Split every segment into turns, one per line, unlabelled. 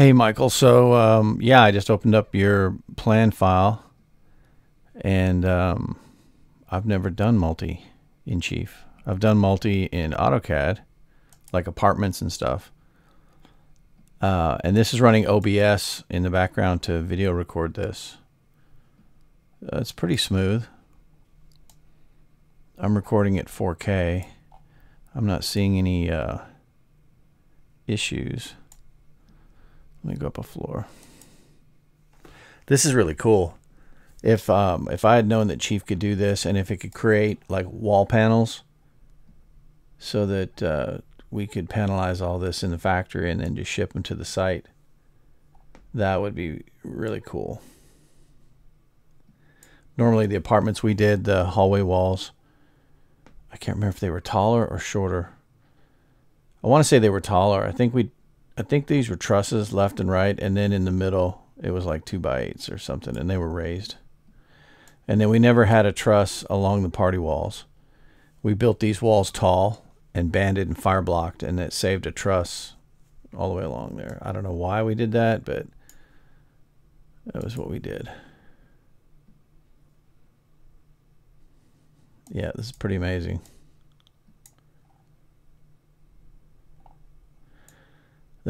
Hey, Michael. So, um, yeah, I just opened up your plan file, and um, I've never done multi in Chief. I've done multi in AutoCAD, like apartments and stuff. Uh, and this is running OBS in the background to video record this. Uh, it's pretty smooth. I'm recording at 4K. I'm not seeing any uh, issues. Let me go up a floor. This is really cool. If um, if I had known that Chief could do this, and if it could create like wall panels, so that uh, we could panelize all this in the factory and then just ship them to the site, that would be really cool. Normally, the apartments we did, the hallway walls, I can't remember if they were taller or shorter. I want to say they were taller. I think we I think these were trusses left and right, and then in the middle it was like two by eights or something, and they were raised. And then we never had a truss along the party walls. We built these walls tall and banded and fire blocked, and it saved a truss all the way along there. I don't know why we did that, but that was what we did. Yeah, this is pretty amazing.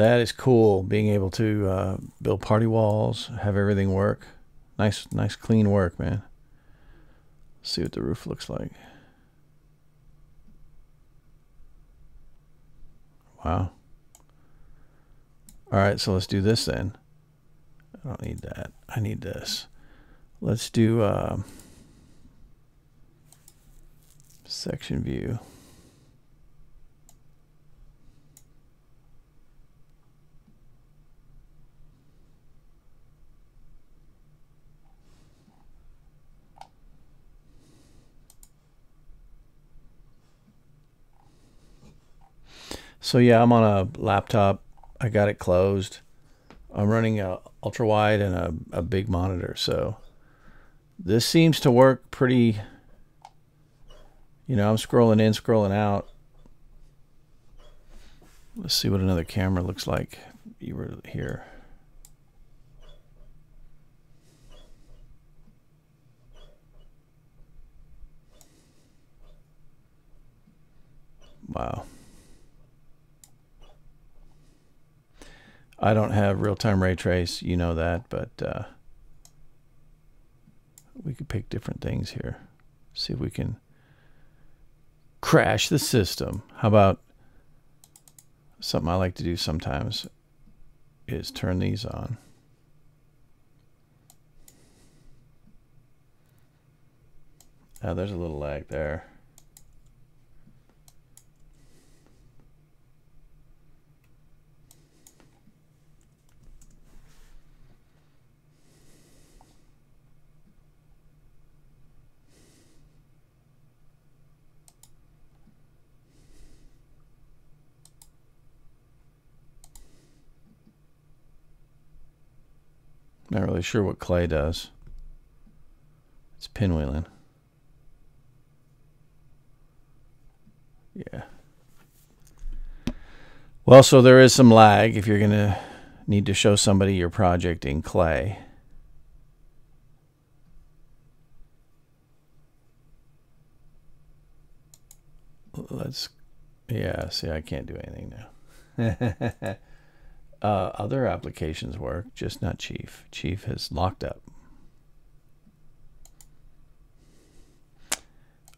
That is cool, being able to uh, build party walls, have everything work. Nice, nice, clean work, man. Let's see what the roof looks like. Wow. All right, so let's do this then. I don't need that. I need this. Let's do uh, section view. So yeah, I'm on a laptop. I got it closed. I'm running a ultra wide and a, a big monitor. So this seems to work pretty, you know, I'm scrolling in, scrolling out. Let's see what another camera looks like. You were here. Wow. I don't have real-time ray trace, you know that, but uh, we could pick different things here. See if we can crash the system. How about something I like to do sometimes is turn these on. Now there's a little lag there. Not really sure what clay does. It's pinwheeling. Yeah. Well, so there is some lag if you're going to need to show somebody your project in clay. Let's, yeah, see, I can't do anything now. Uh, other applications work, just not Chief. Chief has locked up.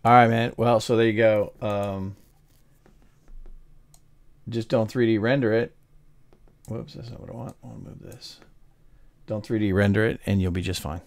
All right, man. Well, so there you go. Um, just don't 3D render it. Whoops, that's not what I want. I want to move this. Don't 3D render it, and you'll be just fine.